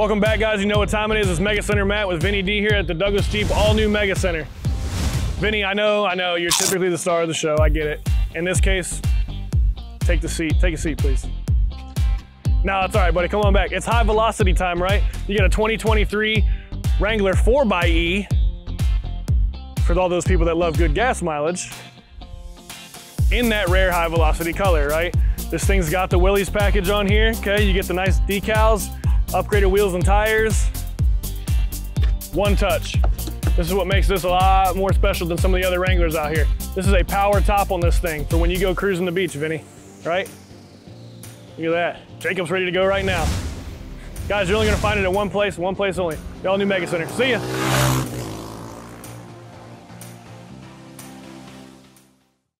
Welcome back, guys. You know what time it is. It's Mega Center Matt with Vinny D here at the Douglas Jeep all new Mega Center. Vinny, I know, I know, you're typically the star of the show. I get it. In this case, take the seat. Take a seat, please. No, it's all right, buddy. Come on back. It's high velocity time, right? You got a 2023 Wrangler 4xE for all those people that love good gas mileage in that rare high velocity color, right? This thing's got the Willys package on here, okay? You get the nice decals, upgraded wheels and tires. One touch. This is what makes this a lot more special than some of the other Wranglers out here. This is a power top on this thing for when you go cruising the beach, Vinny, right? Look at that. Jacob's ready to go right now. Guys, you're only gonna find it at one place, one place only. The all new Mega Center. See ya.